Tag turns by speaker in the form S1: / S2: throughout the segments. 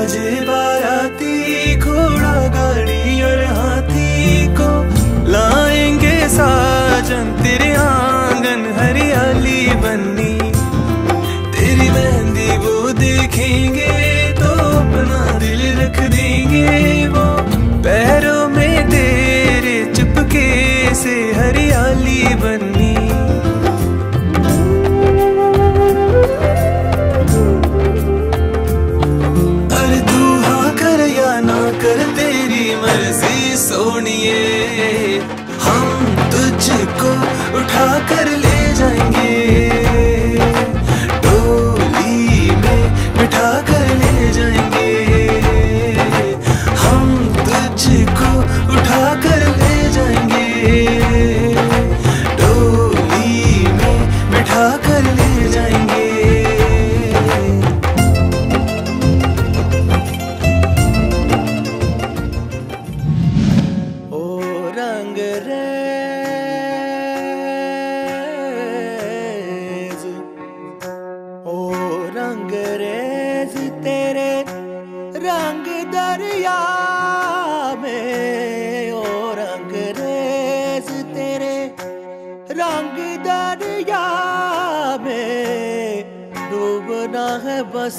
S1: বাজে বাজে सोनिए है बस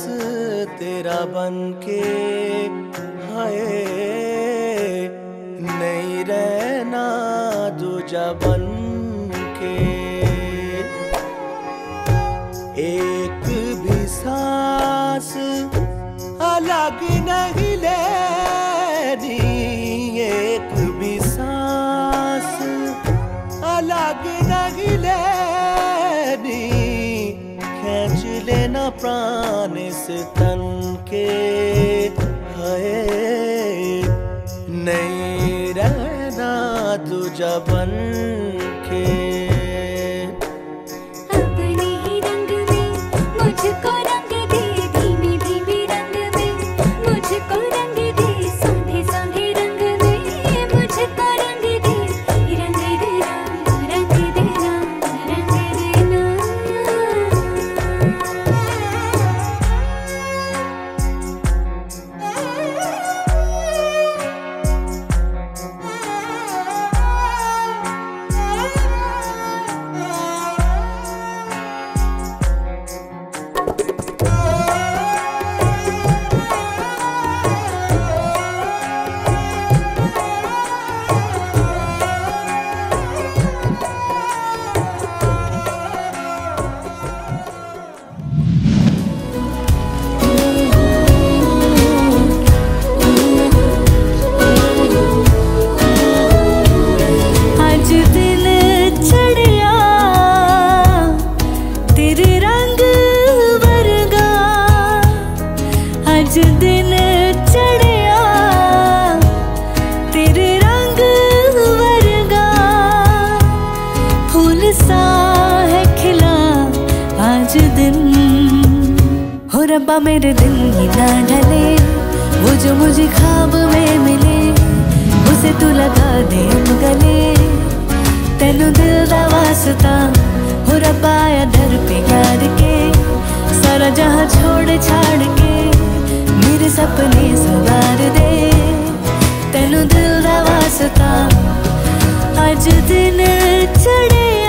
S1: तेरा बन के। हाय नहीं रहना दूजा बन न प्राण से तन के है नहीं रहना
S2: तू जबन छोड़ छाड़ के मेरे सपने सवार दे। तेन दिल दा वास्ता अज दिन
S3: चढ़े।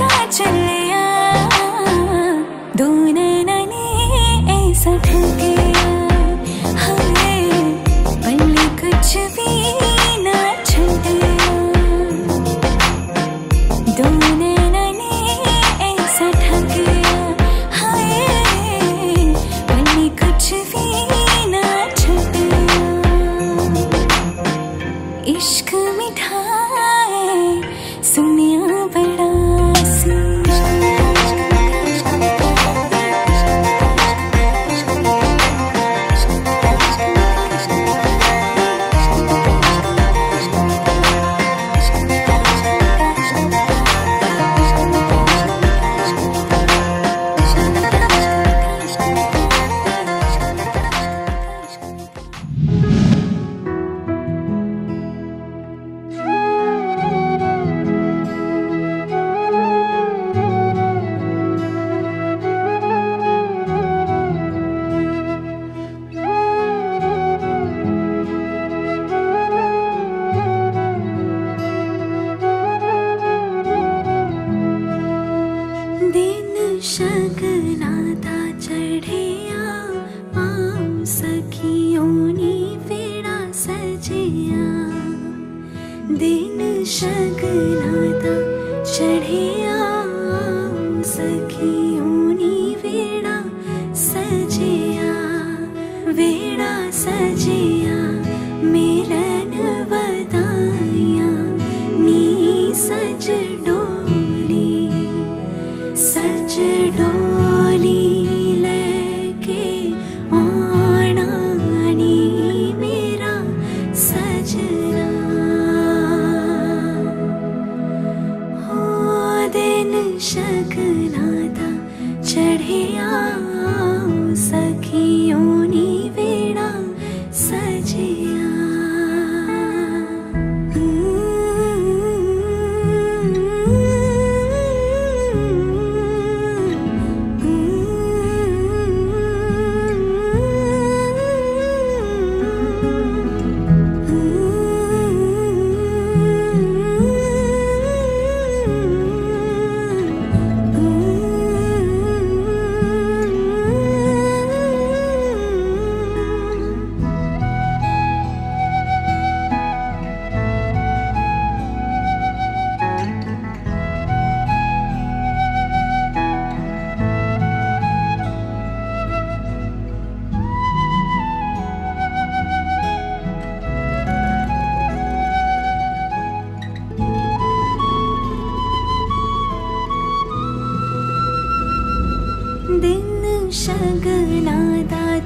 S3: का चले शगनाता चे सखी वेडा सजया वेडा सजया।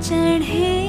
S3: चणे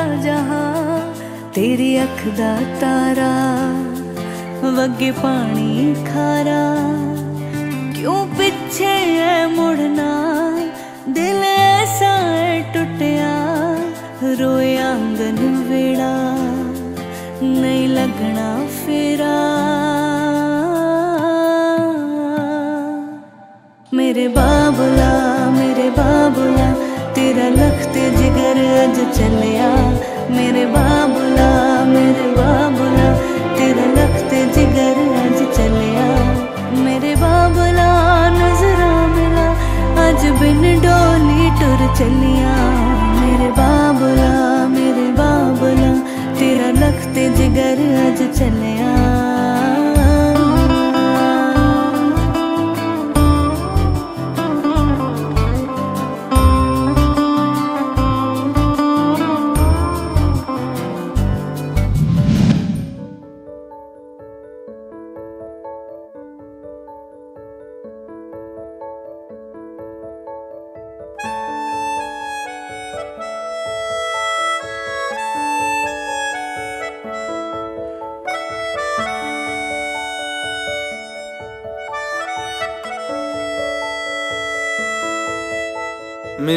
S3: ਸਾਰਾ ਜਹਾਂ, ਤੇਰੀ ਅੱਖ ਦਾ ਤਾਰਾ, ਵਗੇ ਪਾਣੀ ਖਾਰਾ। ਕਿਉਂ ਪਿੱਛੇ ਐ ਮੁੜਨਾ, ਦਿਲ ਐਸਾ ਐ ਟੁੱਟਿਆ, ਰੋਇਆ ਅੰਗਨ ਵੇੜਾ, ਨਹੀਂ ਲੱਗਣਾ ਫੇਰਾ। ਮੇਰੇ ਬਾਬਲਾ ਮੇਰੇ ਬਾਬਲਾ, ਤੇਰਾ ਲਖਤ ਜਿਗਰ ਅਜ ਚੱਲਿਆ। मेरे बाबुला मेरे बाबुला, तेरा लखते जिगर अज चलिया। मेरे बाबुला, नजरा मिला अज बिन डोली टुर चलिया।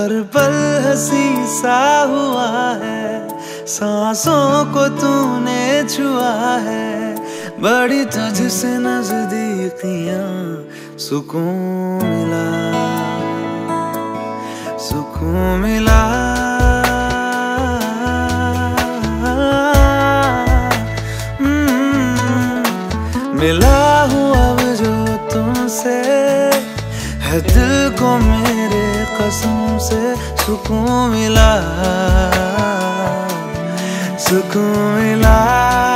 S1: हर पल हसी सा हुआ है। सांसों को तूने छुआ है। बड़ी तुझसे नजदीकियाँ सुकून मिला कसम से सुकून मिला सुकून मिला।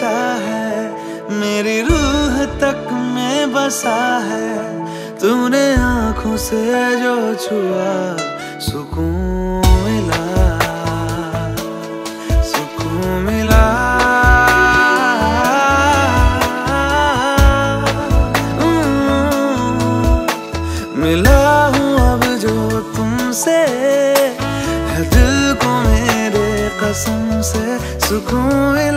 S1: नशा है मेरी रूह तक में बसा है। तूने आँखों से जो छुआ सुकून मिला। सुकून मिला। हम्म, मिला हूँ अब जो तुमसे है दिल को मेरे कसम से। सुकून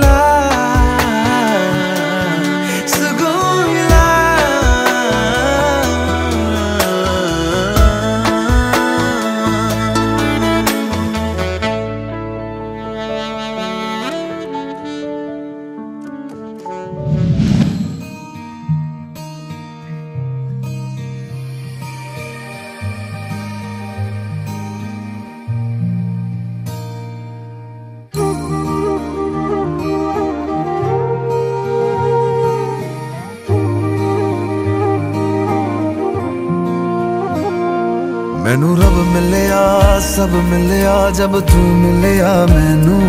S1: ਸਭ ਮਿਲਿਆ ਜਬ ਤੂੰ ਮਿਲਿਆ ਮੈਨੂੰ।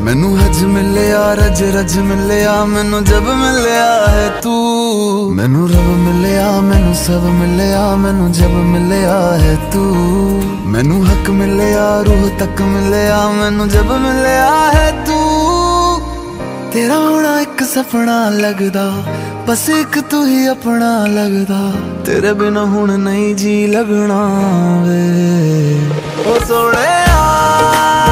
S1: ਮੈਨੂੰ ਹਜ ਮਿਲਿਆ ਰਜ ਰਜ ਮਿਲਿਆ ਮੈਨੂੰ ਜਬ ਮਿਲਿਆ ਹੈ ਤੂੰ। ਮੈਨੂੰ ਰੱਬ ਮਿਲਿਆ ਮੈਨੂੰ ਸਭ ਮਿਲਿਆ ਮੈਨੂੰ ਜਬ ਮਿਲਿਆ ਹੈ ਤੂੰ। ਮੈਨੂੰ ਹੱਕ ਮਿਲਿਆ ਰੂਹ ਤੱਕ ਮਿਲਿਆ ਮੈਨੂੰ ਜਬ ਮਿਲਿਆ ਹੈ ਤੂੰ। ਤੇਰਾ ਹੋਣਾ ਇੱਕ ਸੁਪਨਾ ਲੱਗਦਾ ਬਸ ਇੱਕ ਤੂੰ ਹੀ ਆਪਣਾ ਲੱਗਦਾ। ਤੇਰੇ ਬਿਨਾ ਹੁਣ ਨਹੀਂ ਜੀ ਲੱਗਣਾ ਵੇ। ਉਹ ਸੋਹਣਿਆ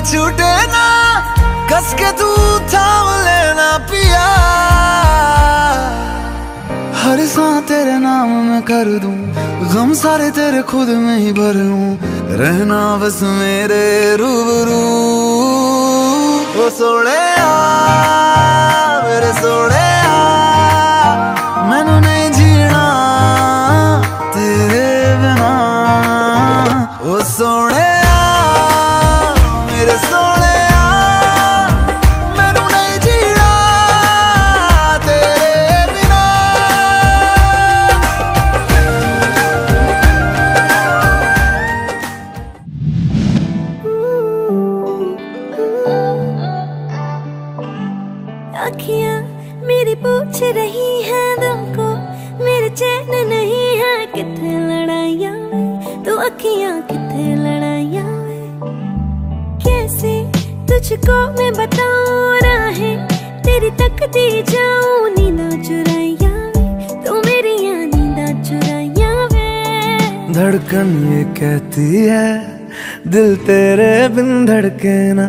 S1: छूटे ना, कस के तू थाम लेना पिया। हर सांस तेरे नाम में कर दूँ, गम सारे तेरे खुद में ही भर लूँ। रहना बस मेरे रूबरू, ओ सोने
S3: अखियाँ मेरी पूछ रही हैं दिल को मेरे चैन नहीं है किथे लड़ाइया तू अखियाँ किथे लड़ाइया कैसे तुझको मैं बताऊँ राहें तेरी तकती जाऊँ, नींदा चुराइया तू मेरी नींदा चुराइया वे
S1: धड़कन ये कहती है, दिल तेरे बिन धड़के ना।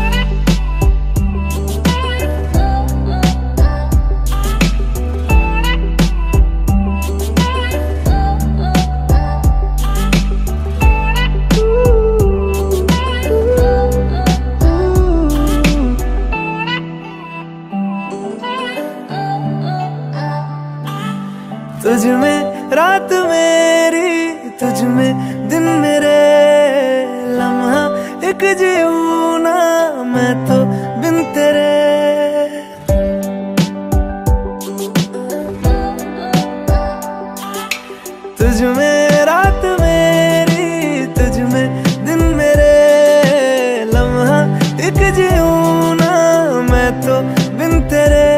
S1: मेरी, तुझ में दिन मेरे लम्हा। एक जीऊँ ना मैं तो बिन तेरे। तुझ में रात मेरी, तुझ में दिन मेरे लम्हा। एक जीऊँ ना मैं तो बिन तेरे।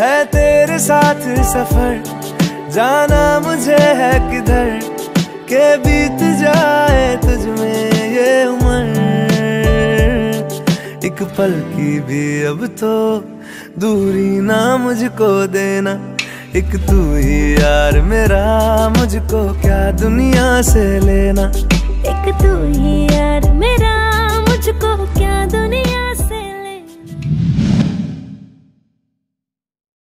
S1: है तेरे साथ सफ़र जाना मुझे है किधर, के बीत जाए तुझ में ये उम्र। एक पल की भी अब तो दूरी ना मुझको देना, एक तू ही यार मेरा, मुझको क्या दुनिया से लेना।
S3: एक तू ही यार मेरा